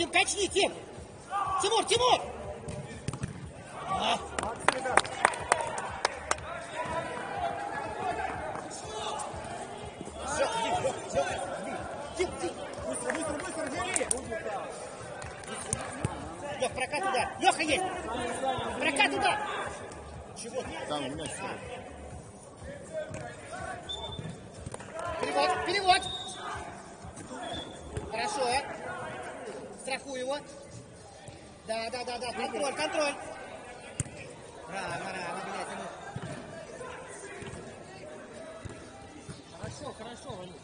Тим, качни, Тим! Тимур, Тимур! А. Быстро, быстро, быстро, бери! Лех, прокат туда! Леха есть! Прокат туда! Чего? Там мяч. Перевод, перевод! страхуй его. Да, да, да, да, контроль, контроль. Рано, рано, блядь, ему. Хорошо, хорошо, Валерий.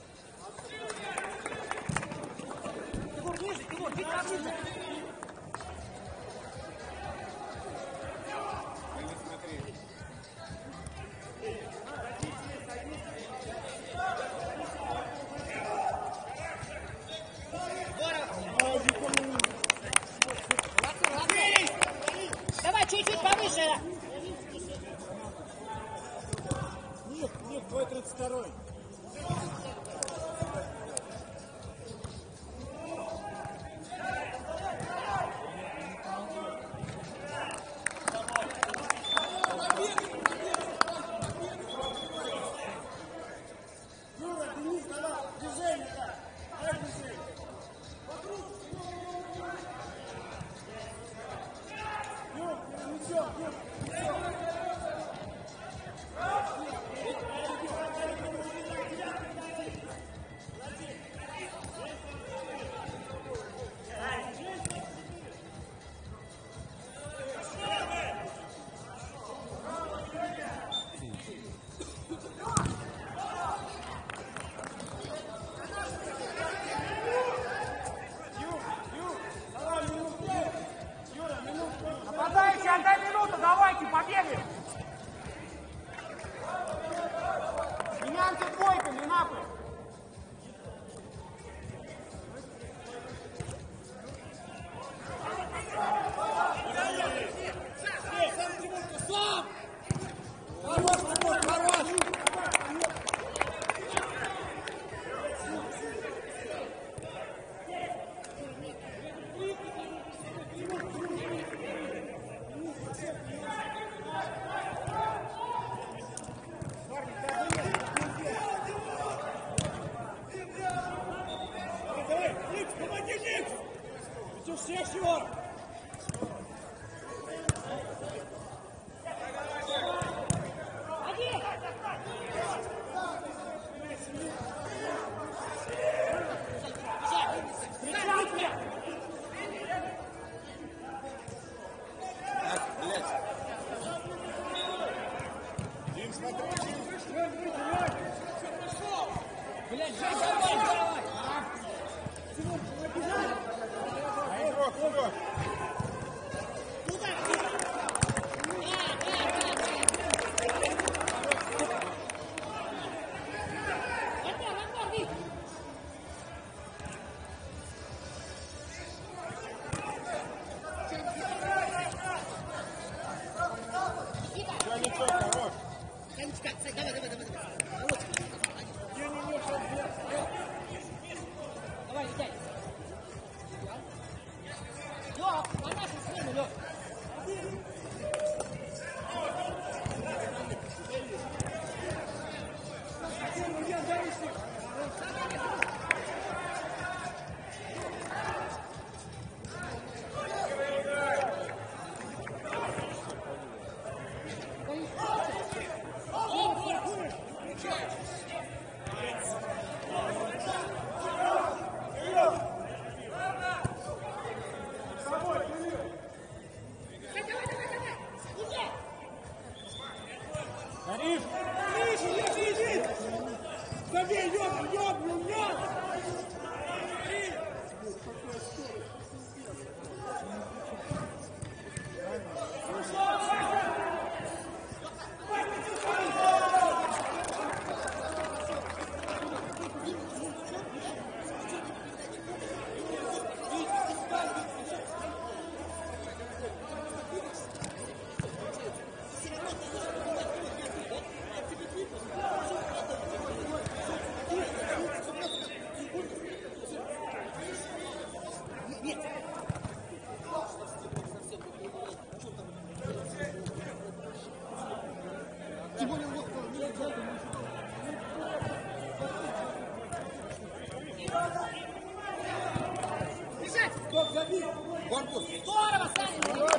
Corpus. Bora, Marcelo!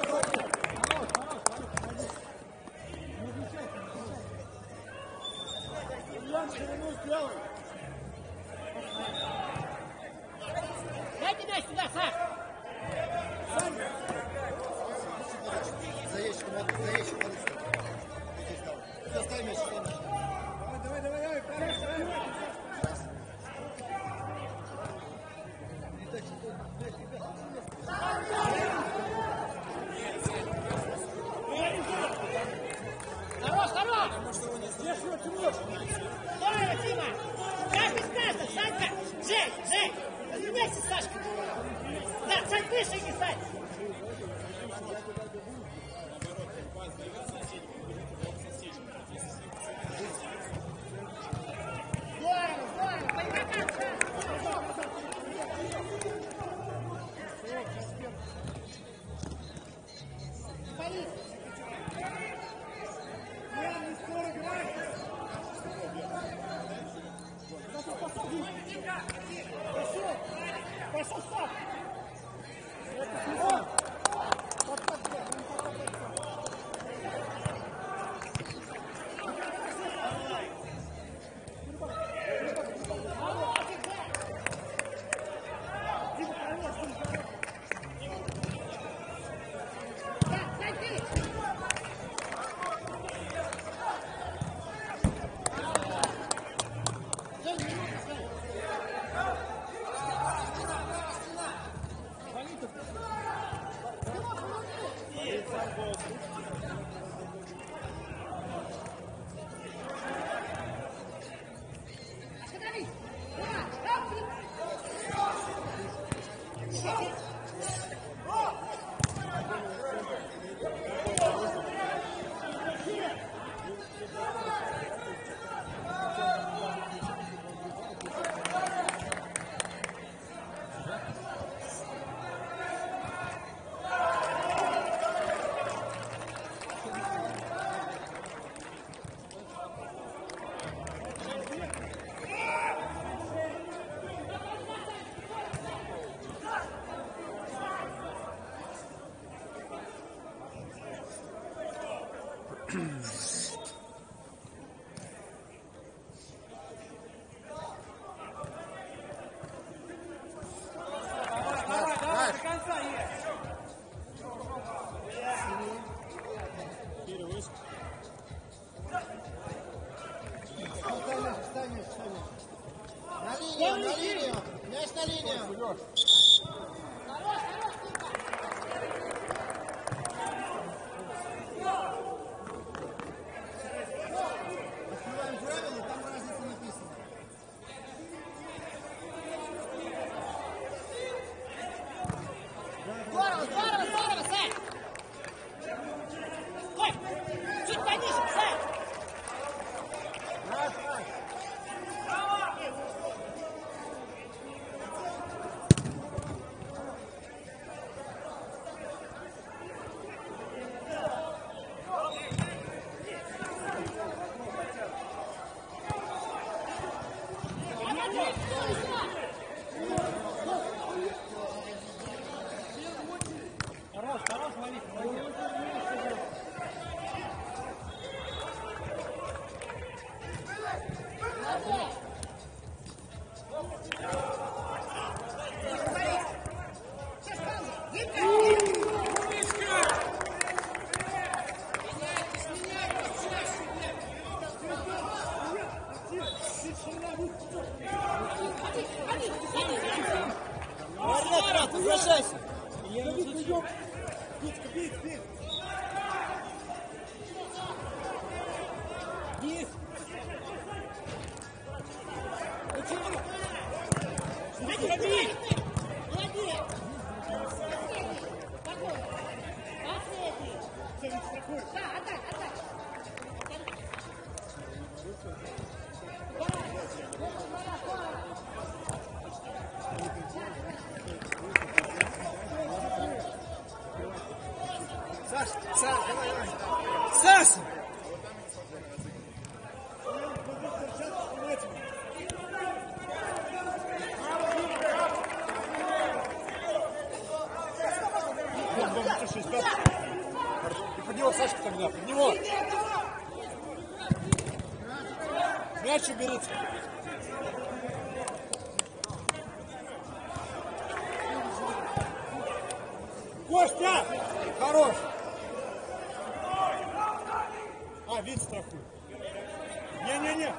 Мяч уберите. Костя! Хорош! А, вид страхует. Не-не-не.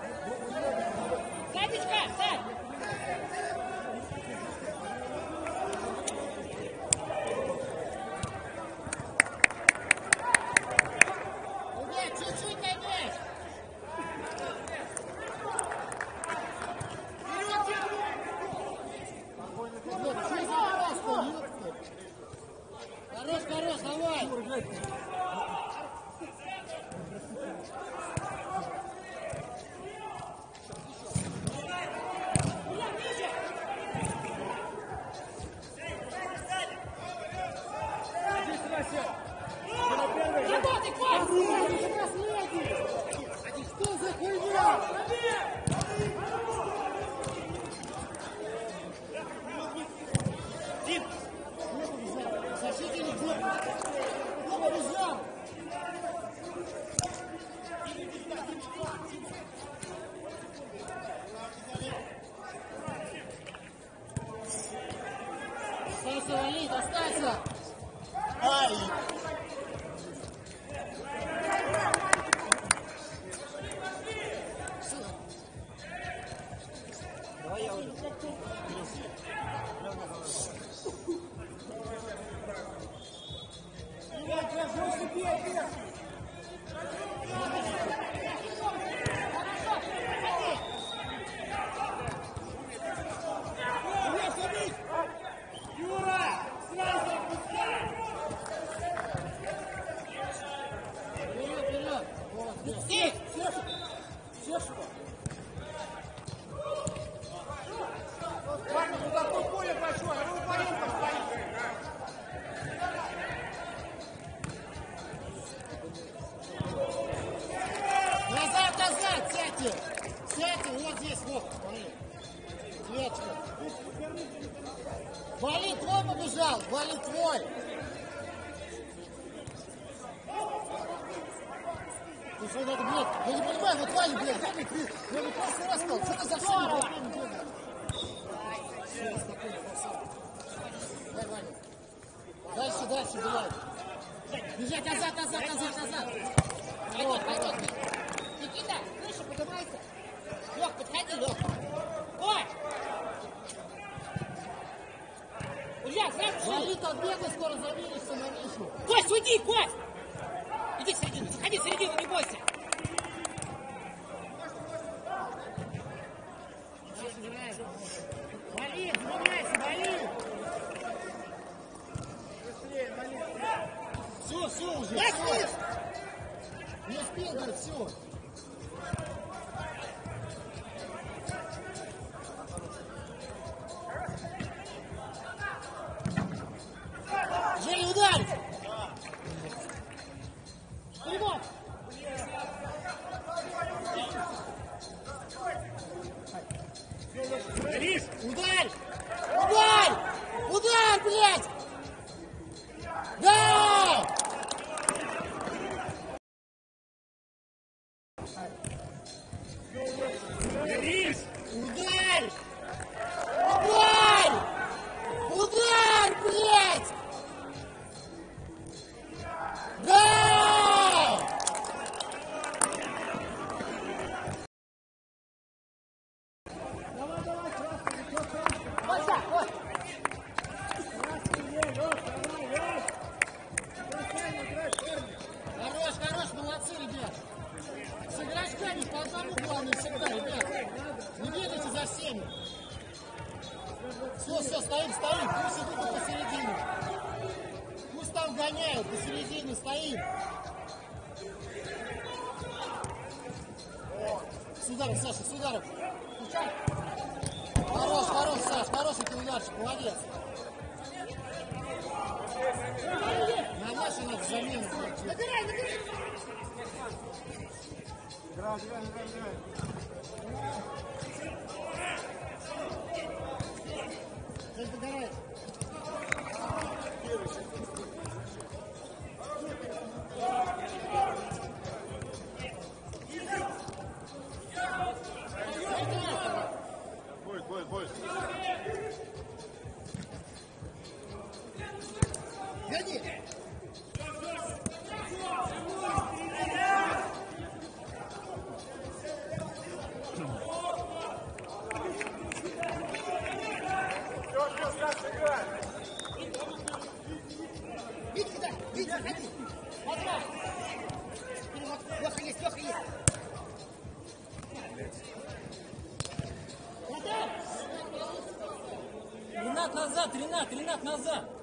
Ренат, назад!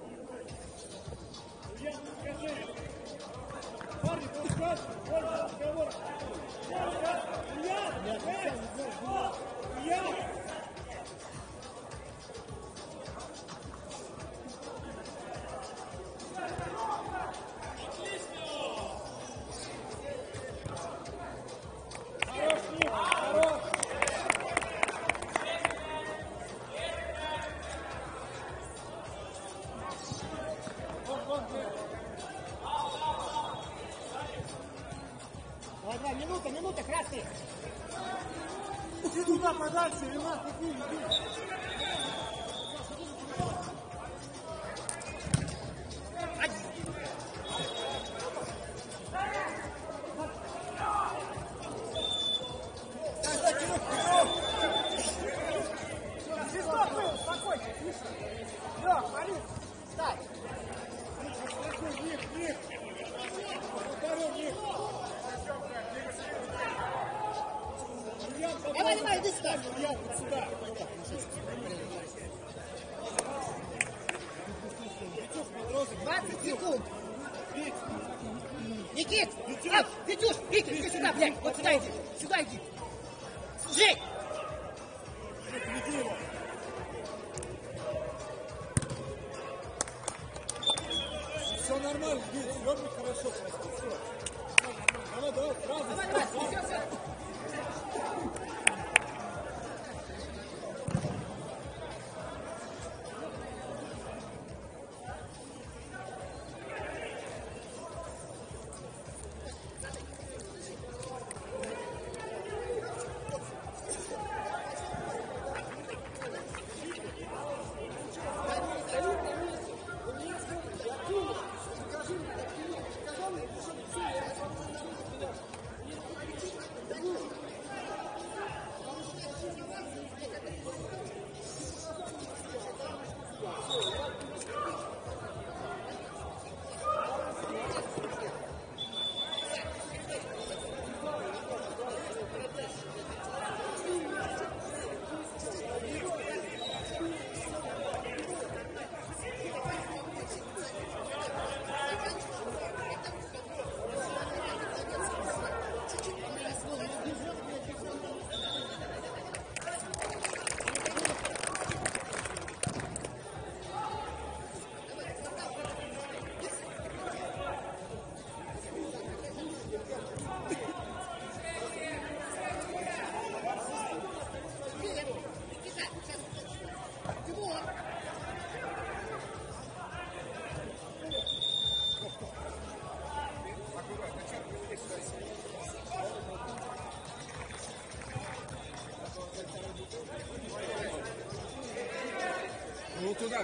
Никит! А, Витюш, Витя, иди сюда, блядь, вот сюда иди, сюда иди. Его. Все нормально, Вит, все будет хорошо все. Давай, давай, сразу, Давай, давай, все, все.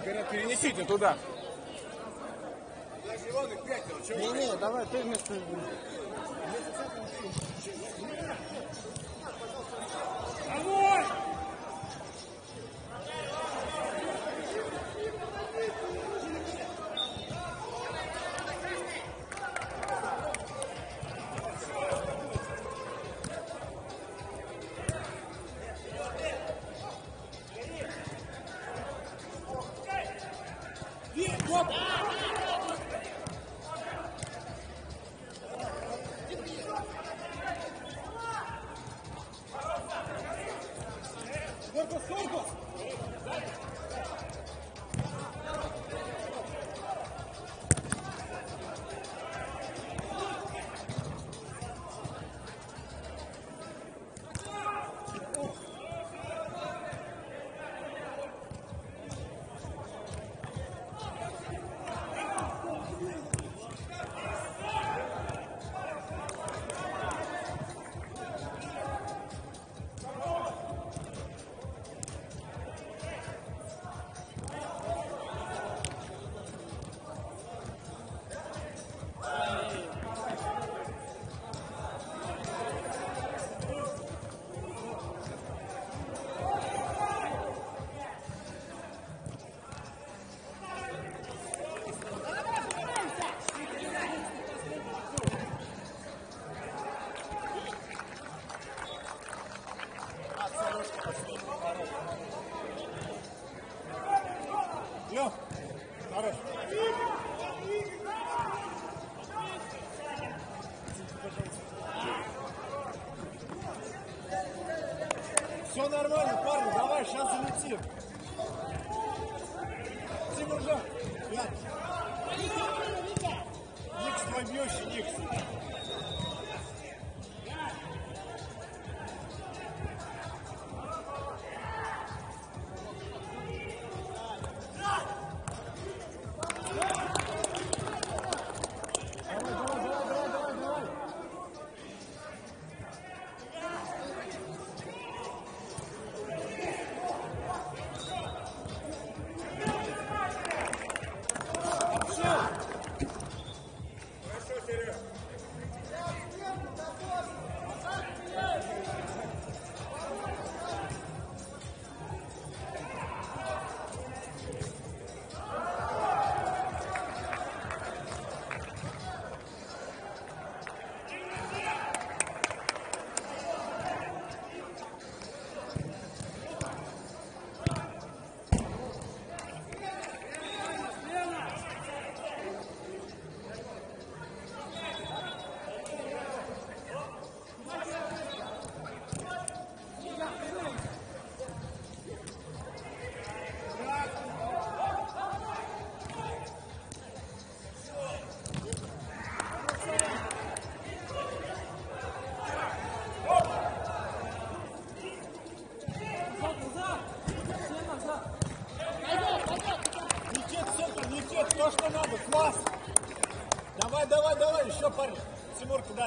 Туда, говорят, перенесите туда. Не-не, давай ты вместо...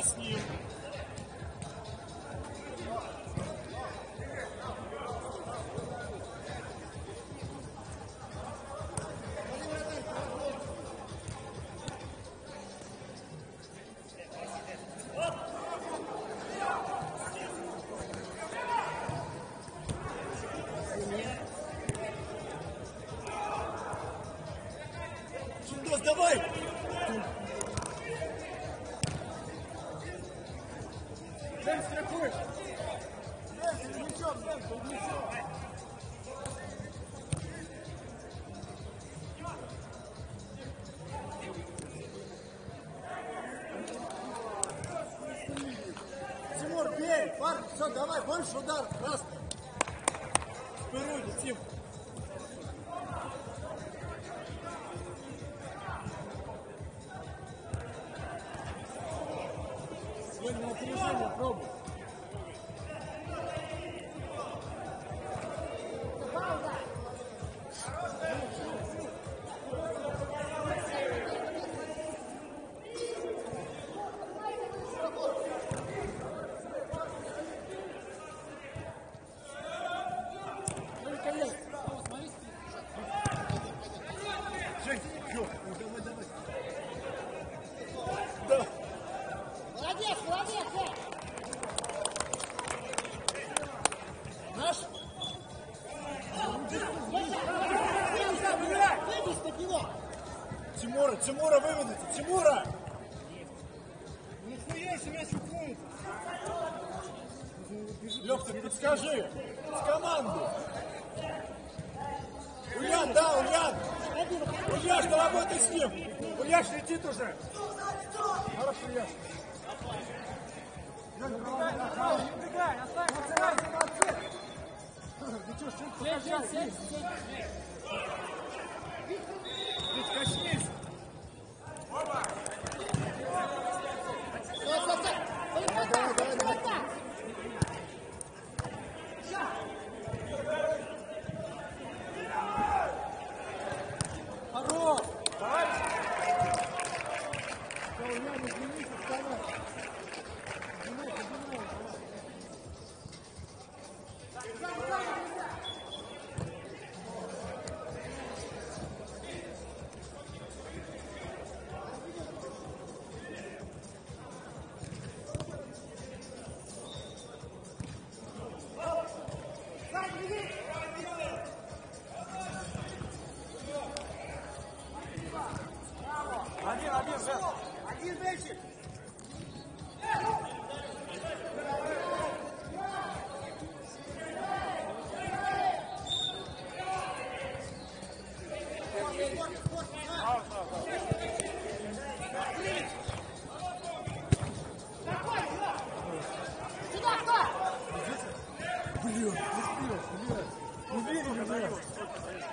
Тимур, куда давай, больше Ульяш летит уже.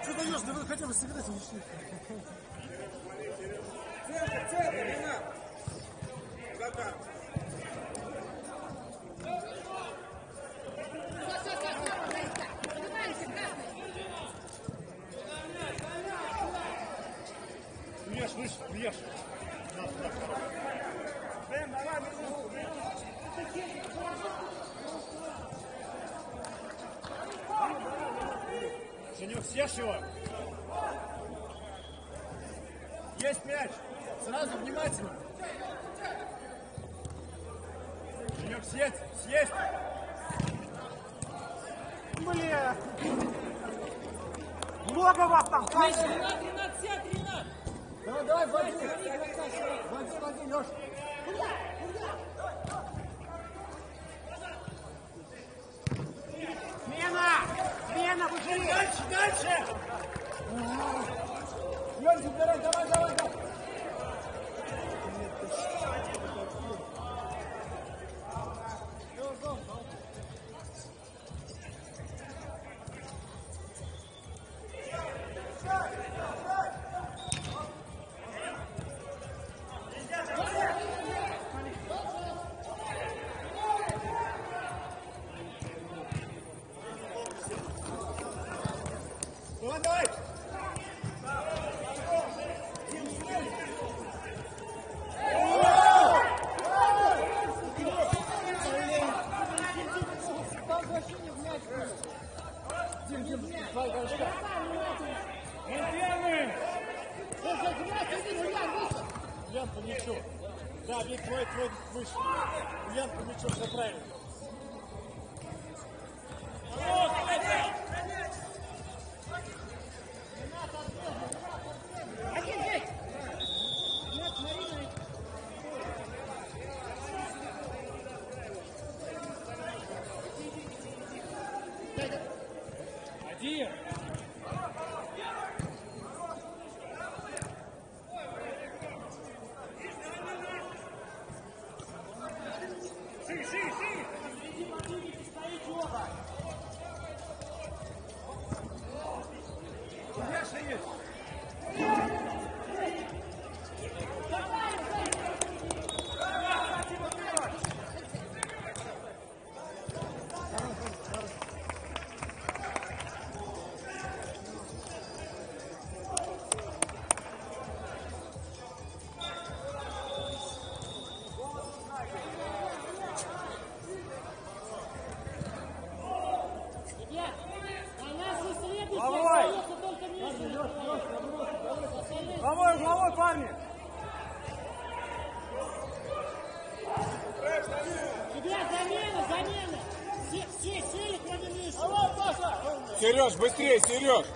Что даешь? Да вы хотя бы сыграть, не Давай, давай. Сереж, быстрее, Сереж!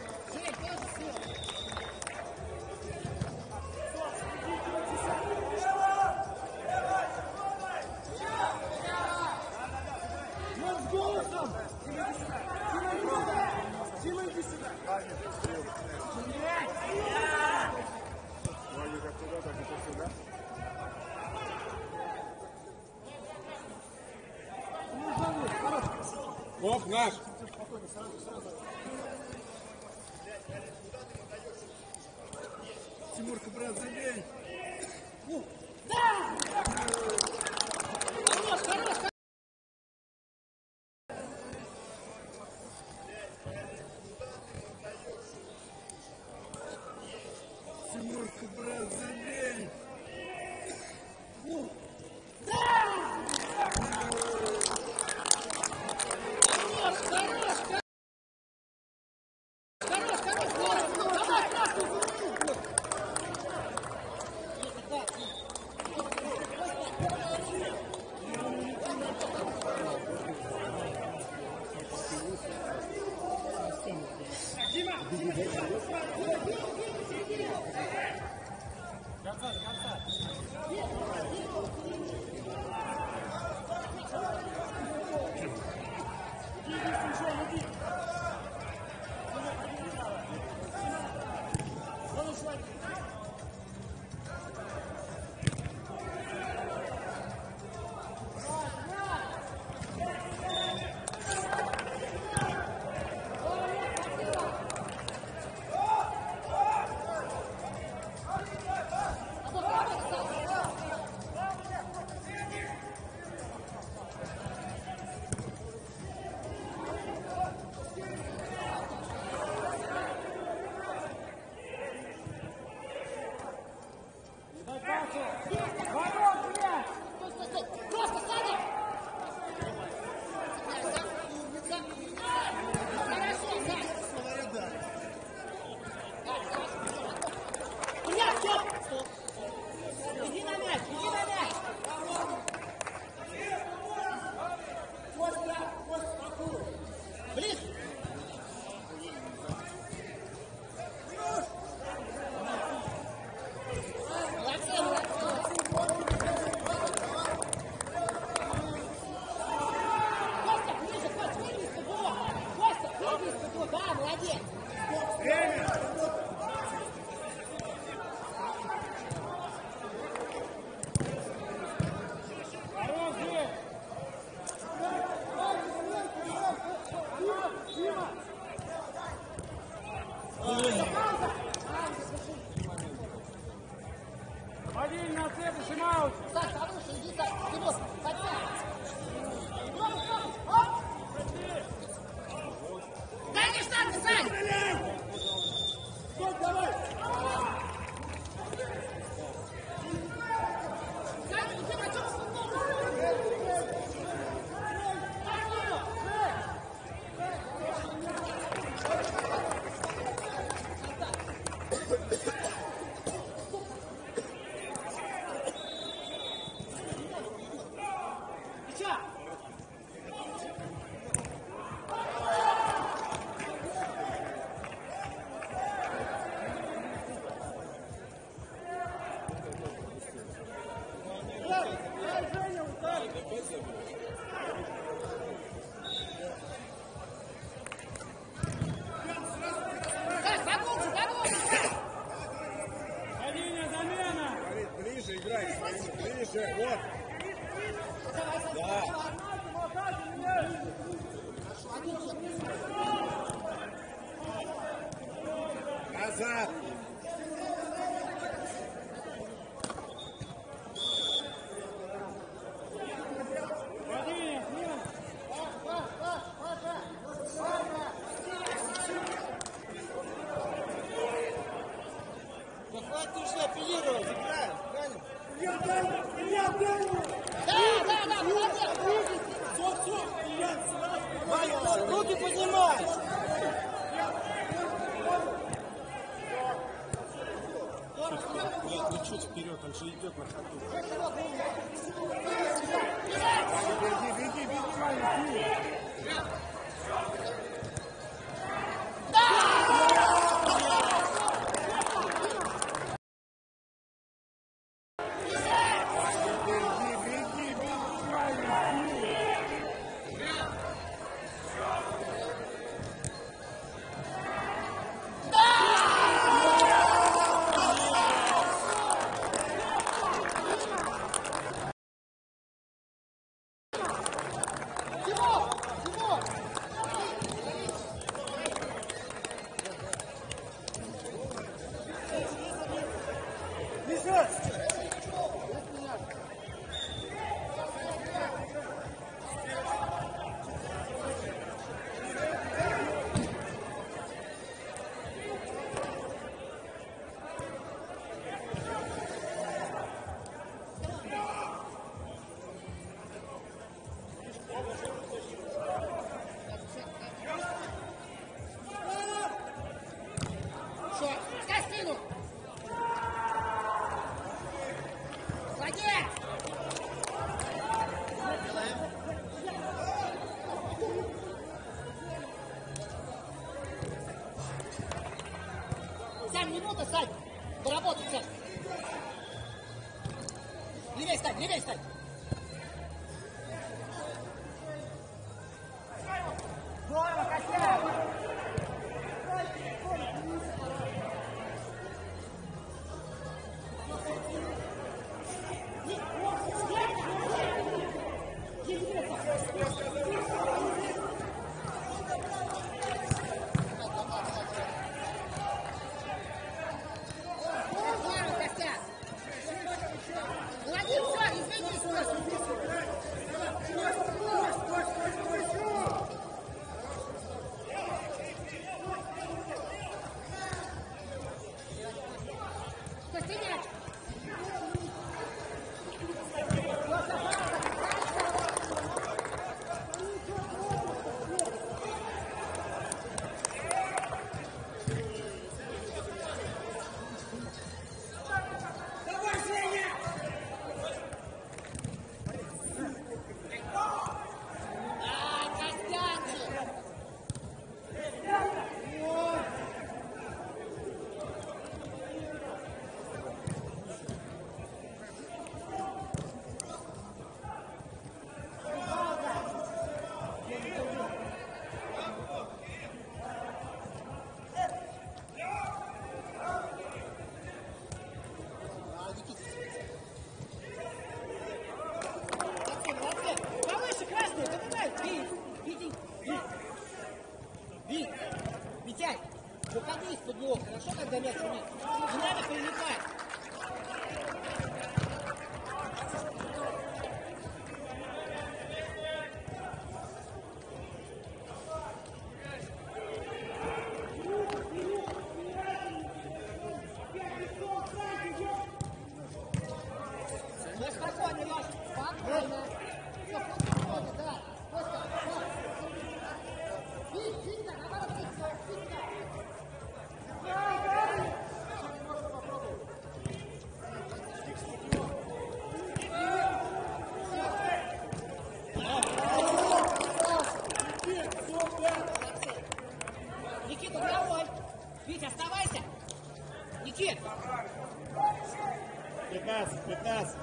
15.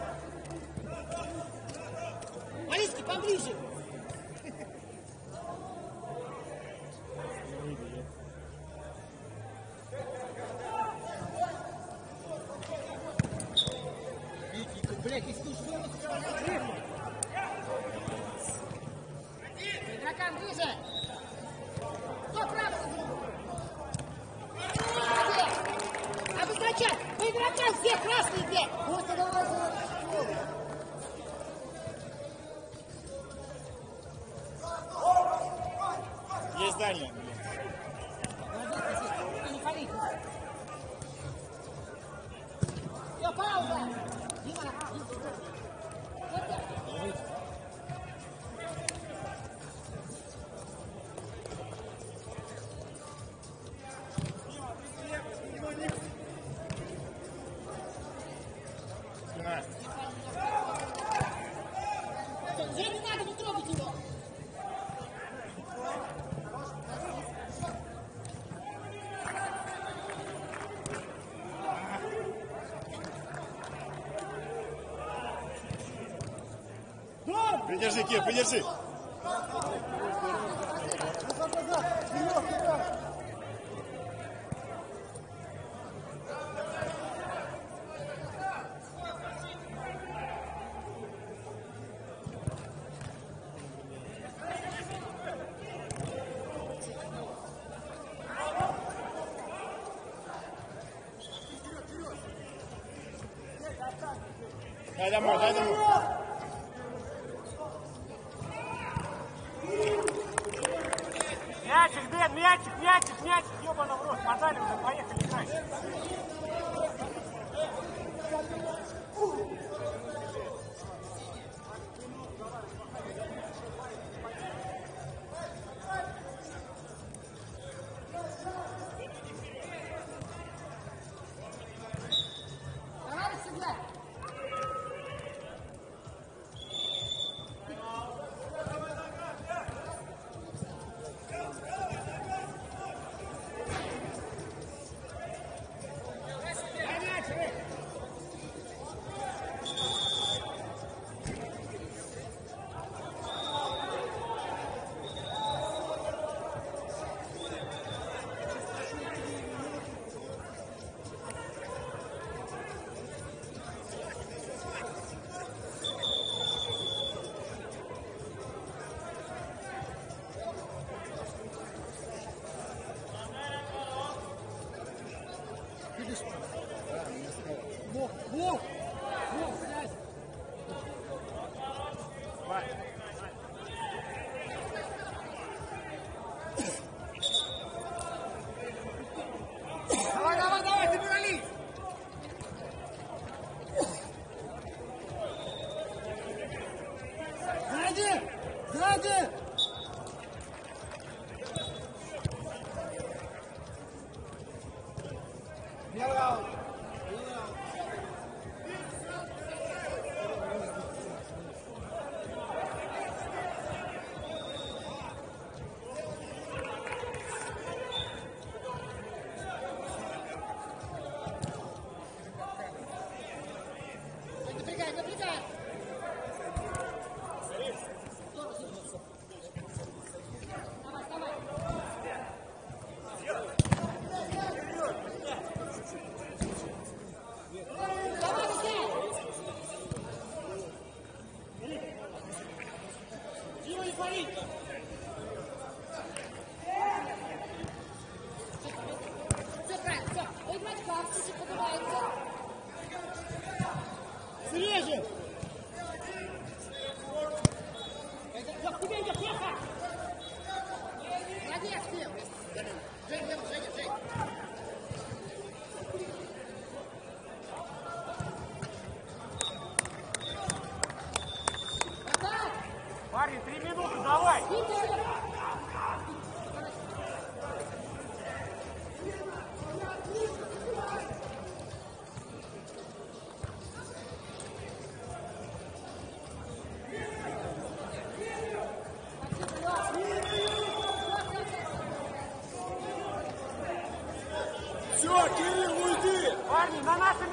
Малиски, поближе. Придержи, Кир, придержи. Дай домой, дай домой.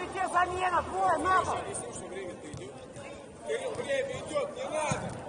тебе замена, твой, на Время идет. Время идет, не надо.